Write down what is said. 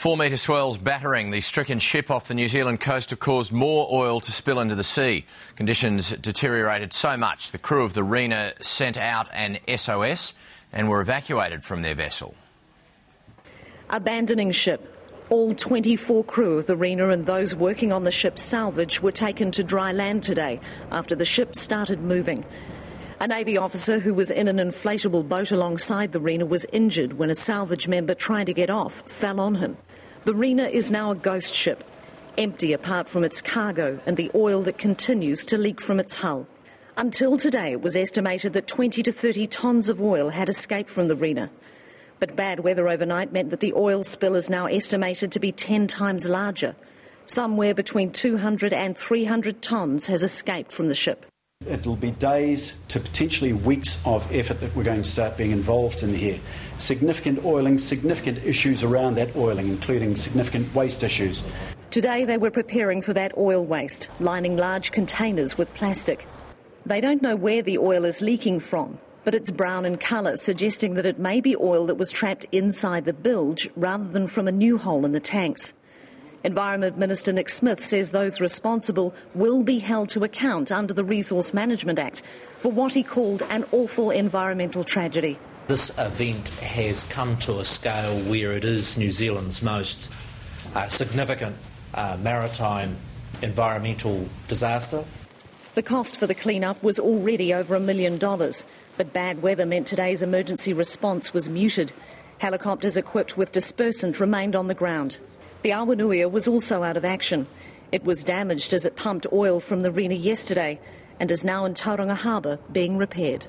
Four metre swells battering the stricken ship off the New Zealand coast have caused more oil to spill into the sea. Conditions deteriorated so much the crew of the Rena sent out an SOS and were evacuated from their vessel. Abandoning ship. All 24 crew of the Rena and those working on the ship's salvage were taken to dry land today after the ship started moving. A Navy officer who was in an inflatable boat alongside the Rena was injured when a salvage member trying to get off fell on him. The Rena is now a ghost ship, empty apart from its cargo and the oil that continues to leak from its hull. Until today, it was estimated that 20 to 30 tonnes of oil had escaped from the Rena. But bad weather overnight meant that the oil spill is now estimated to be 10 times larger. Somewhere between 200 and 300 tonnes has escaped from the ship. It'll be days to potentially weeks of effort that we're going to start being involved in here. Significant oiling, significant issues around that oiling, including significant waste issues. Today they were preparing for that oil waste, lining large containers with plastic. They don't know where the oil is leaking from, but it's brown in colour, suggesting that it may be oil that was trapped inside the bilge rather than from a new hole in the tanks. Environment Minister Nick Smith says those responsible will be held to account under the Resource Management Act for what he called an awful environmental tragedy. This event has come to a scale where it is New Zealand's most uh, significant uh, maritime environmental disaster. The cost for the clean-up was already over a million dollars, but bad weather meant today's emergency response was muted. Helicopters equipped with dispersant remained on the ground. The Awanuia was also out of action. It was damaged as it pumped oil from the Rena yesterday and is now in Tauranga Harbour being repaired.